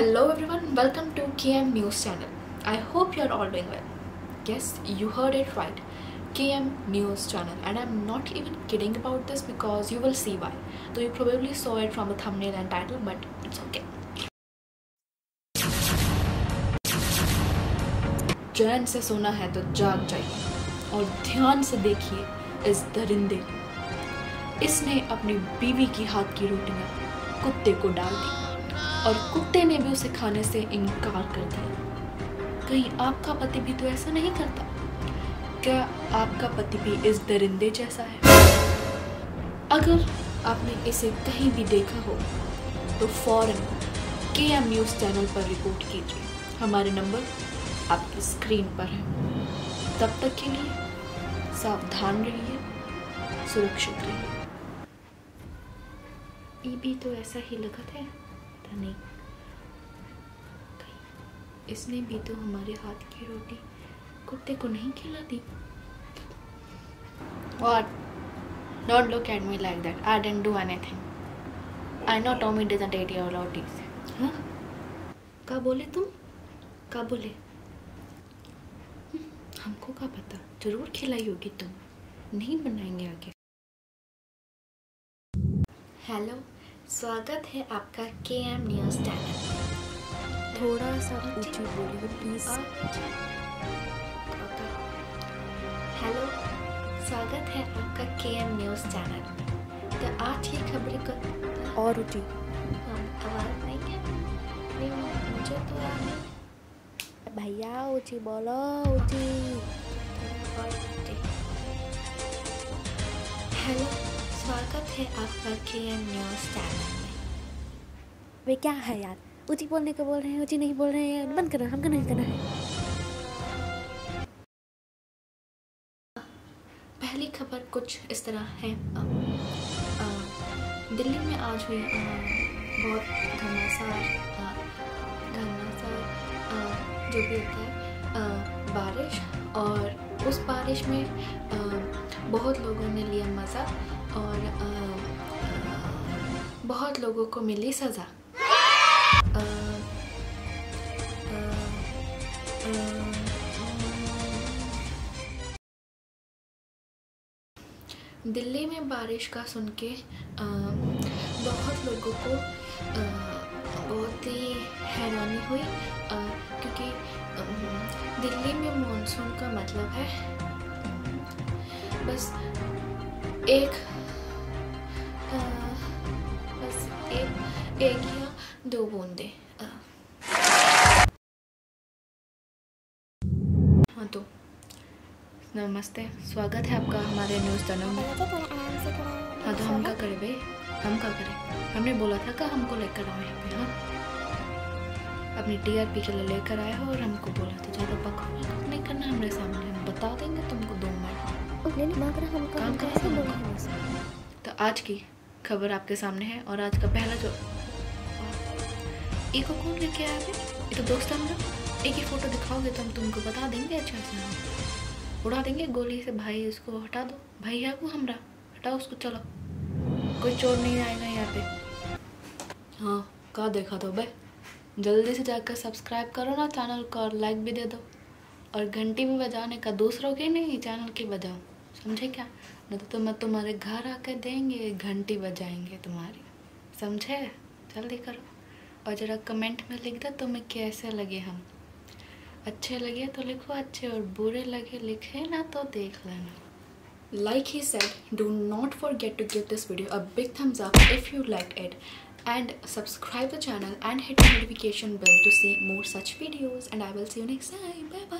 Hello everyone, welcome to KM News channel. I hope you are all doing well. Yes, you heard it right. KM News channel and I'm not even kidding about this because you will see why. Though you probably saw it from the thumbnail and title but it's okay. चैन से सोना है तो जाग जाइए और ध्यान से देखिए इस दरिंदे इसने अपनी बीवी की हाथ की रोटियाँ कुत्ते को डाल दी और कुत्ते ने भी उसे खाने से इनकार कर दिया। कहीं आपका पति भी तो ऐसा नहीं करता? क्या आपका पति भी इस दरिंदे जैसा है? अगर आपने इसे कहीं भी देखा हो तो फ़ौरन के एम न्यूज़ चैनल पर रिपोर्ट कीजिए। हमारे नंबर आपकी स्क्रीन पर है। तब तक के लिए सावधान रहिए, सुरक्षित रहिए। ये भी तो ऐसा ही लगा था पता नहीं कहीं इसने भी तो हमारे हाथ की रोटी कुत्ते को नहीं खिला दी What? Don't look at me like that. I didn't do anything. I know Tommy doesn't eat your rotis. हाँ? क्या बोले तुम क्या बोले हमको क्या पता ज़रूर खिलाई होगी तुम नहीं बनाएँगे आगे हेलो स्वागत है आपका के एम न्यूज़ चैनल थोड़ा सा ऊँची बोलिए प्लीज़ हेलो स्वागत है आपका के एम न्यूज़ चैनल तो आज की खबरें को और ऊँची हम आवाज़ नहीं है। नहीं मुझे तो है। भैया ऊँची बोलो ऊँची हेलो स्वागत है आपका के एम न्यूज़ चैनल में। वे क्या है यार? उची बोलने को बोल रहे हैं उची नहीं बोल रहे हैं। बंद करो हमको नहीं करना है। पहली खबर कुछ इस तरह है। अ, अ, दिल्ली में आज हुई बहुत घमासान घमासान जो भी होता है बारिश। और उस बारिश में अ, बहुत लोगों ने लिया मज़ा। और अ, बहुत लोगों को मिली सज़ा। दिल्ली में बारिश का सुन के बहुत लोगों को बहुत ही हैरानी हुई अ, क्योंकि दिल्ली में मॉनसून का मतलब है बस एक बस एक एक या दो बूंदे हाँ तो नमस्ते स्वागत है आपका हमारे न्यूज़ चैनल में। हाँ तो हम क्या करें भाई? हम क्या करें? हमने बोला था कि हमको लेकर आओ यहाँ पे हाँ? अपनी टीआरपी के लिए लेकर आया हो और हमको बोला था ज़्यादा बकवास नहीं करना हमारे सामने हम बता देंगे तुमको दो मिनट। काम कैसे? तो आज की खबर आपके सामने है और आज का पहला जो एक को कौन लेके आया अभी ये तो दोस्त है हमारा एक ही फ़ोटो दिखाओगे तो हम तुमको बता देंगे अच्छा से। हाँ उड़ा देंगे गोली से। भाई उसको हटा दो। भाई है वो हमरा। हटाओ उसको, चलो। कोई चोर नहीं आएगा यहाँ पे। हाँ कहा देखा तो भाई? जल्दी से जाकर सब्सक्राइब करो ना चैनल को और लाइक भी दे दो। और घंटी भी बजाने का दूसरों के नहीं? चैनल की बजाओ। समझे क्या? नहीं तो मैं तुम्हारे घर आके देंगे, घंटी बजाएँगे तुम्हारी। समझे? जल्दी करो। और जरा कमेंट में लिख दो तुम्हें कैसे लगे हम। अच्छे लगे तो लिखो अच्छे, और बुरे लगे लिखे ना तो देख लेना। Like he said do not forget to give this video a big thumbs up if you like it and subscribe the channel and hit notification bell to see more such videos and I will see you next time bye bye